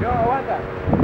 João, anda!